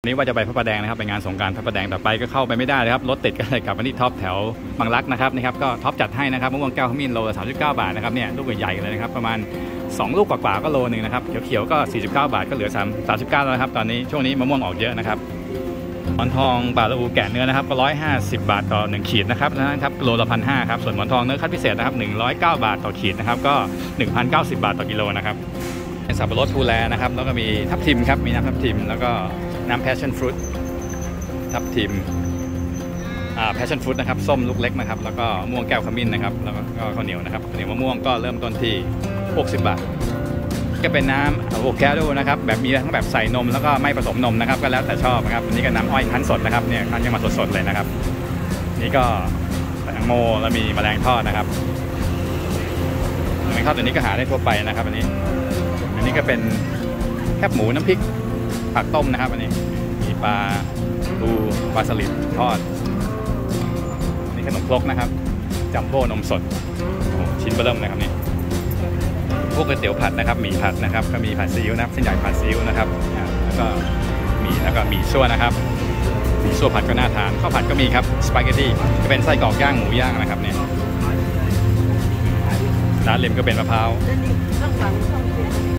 วันนี้ว่าจะไปพระประแดงนะครับไปงานสงการพระประแดงแต่ไปก็เข้าไปไม่ได้เลยครับรถติดก็เลยกลับมาที่ท็อปแถวบางรักนะครับนี่ครับก็ท็อปจัดให้นะครับมะม่วงแก้วขมิ้นโลละ39บาทนะครับเนี่ยลูกใหญ่ๆเลยนะครับประมาณ 2 ลูกกว่าๆก็โลนึงนะครับเขียวๆก็ 49 บาทก็เหลือ3 39แล้วครับตอนนี้ช่วงนี้มะม่วงออกเยอะนะครับหมอนทองป่าละอูแกะเนื้อนะครับก็150บาทต่อ1ขีดนะครับนะครับโลละพันห้าครับส่วนหมอนทองเนื้อคัดพิเศษนะครับ109บาทต่อขีดนะครับก็1,090บาทต่อกิโลนะครับเป็นสับปะรดทูแลนะครับแล้วก็มีทับทิมครับมีน้ำทับทิมแล้วก็ น้ำ passion fruit ทับทิมอ่า passion fruit นะครับส้มลูกเล็กนะครับ แล้วก็ม่วงแก้วขมิ้นนะครับ แล้วก็ข้าวเหนียวนะครับข้าวเหนียวมะม่วงก็เริ่มต้นที่ 60 บาท ก็เป็นน้ำอะโวคาโดนะครับแบบมีทั้งแบบใส่นมแล้วก็ไม่ผสมนมนะครับ ก็แล้วแต่ชอบนะครับอันนี้ก็น้ำอ้อยคั้นสดนะครับเนี่ยคั้นกันมาสดๆเลยนะครับ นี่ก็แตงโมแล้วมีแมลงทอดนะครับแมลงทอดตัวนี้ก็หาได้ทั่วไปนะครับ อันนี้ อันนี้ก็เป็นแคบหมูน้ำพริก ผักต้มนะครับอันนี้มีปลาดูปลาสลิดทอดนี่ขนมครกนะครับจัมโบ้นมสดชิ้นเริ่มเลยครับนี่พวกก๋วยเตี๋ยวผัดนะครับหมี่ผัดนะครับ ก็มีผัดซีอิ๊วนะครับเส้นใหญ่ผัดซีอิ๊วนะครับแล้วก็มีแล้วก็มีซั่วนะครับมีซั่วผัดก็น่าทานข้าวผัดก็มีครับสปาเกตตี้ก็เป็นไส้กรอกย่างหมูย่างนะครับเนี่ยร้านริมก็เป็นมะพร้าวข้างหลังก็